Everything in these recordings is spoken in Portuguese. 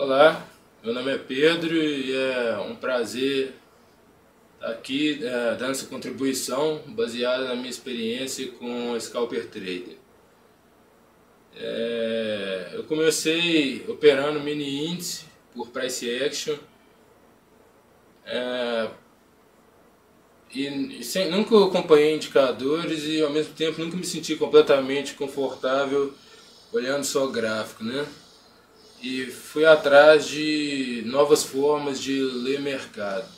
Olá, meu nome é Pedro e é um prazer estar aqui é, dando essa contribuição baseada na minha experiência com Scalper Trader. É, eu comecei operando mini índice por price action é, e sem, nunca acompanhei indicadores e ao mesmo tempo nunca me senti completamente confortável olhando só gráfico, né? E fui atrás de novas formas de ler mercado.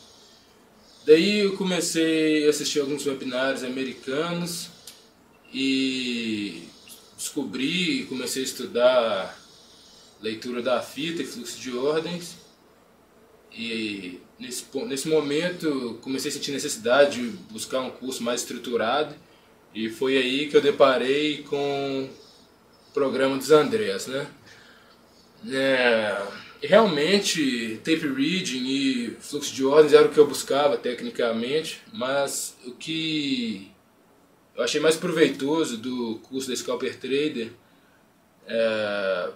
Daí eu comecei a assistir alguns webinários americanos e descobri e comecei a estudar leitura da fita e fluxo de ordens. E nesse, nesse momento comecei a sentir necessidade de buscar um curso mais estruturado e foi aí que eu deparei com o programa dos Andrés, né? É, realmente, tape reading e fluxo de ordens era o que eu buscava tecnicamente, mas o que eu achei mais proveitoso do curso da Scalper Trader é,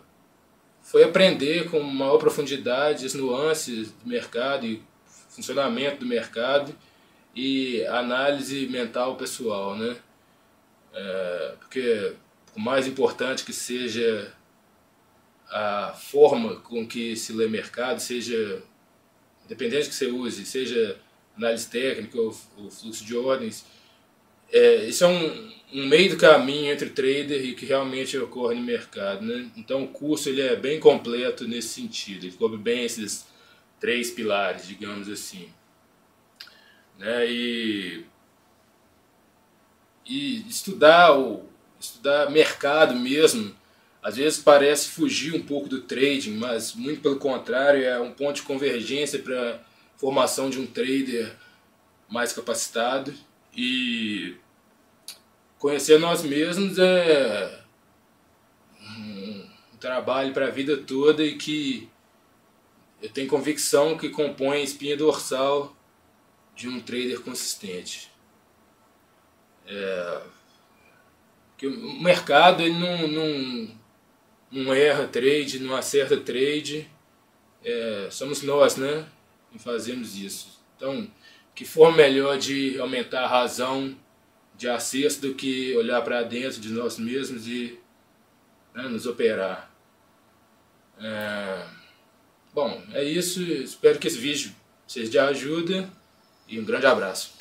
foi aprender com maior profundidade as nuances do mercado e funcionamento do mercado e análise mental pessoal, né? É, porque o mais importante que seja a forma com que se lê mercado, seja, independente que você use, seja análise técnica ou, ou fluxo de ordens, é, isso é um, um, meio do caminho entre trader e que realmente ocorre no mercado. Né? Então o curso ele é bem completo nesse sentido, ele cobre bem esses três pilares, digamos assim. Né? E, e estudar, o, estudar mercado mesmo, às vezes parece fugir um pouco do trading, mas muito pelo contrário, é um ponto de convergência para formação de um trader mais capacitado. E conhecer nós mesmos é um trabalho para a vida toda e que eu tenho convicção que compõe a espinha dorsal de um trader consistente. É, o mercado ele não, não não erra trade, não acerta trade, é, somos nós, né? Fazemos isso. Então, que forma melhor de aumentar a razão de acesso do que olhar para dentro de nós mesmos e né, nos operar. É, bom, é isso. Espero que esse vídeo seja de ajuda e um grande abraço.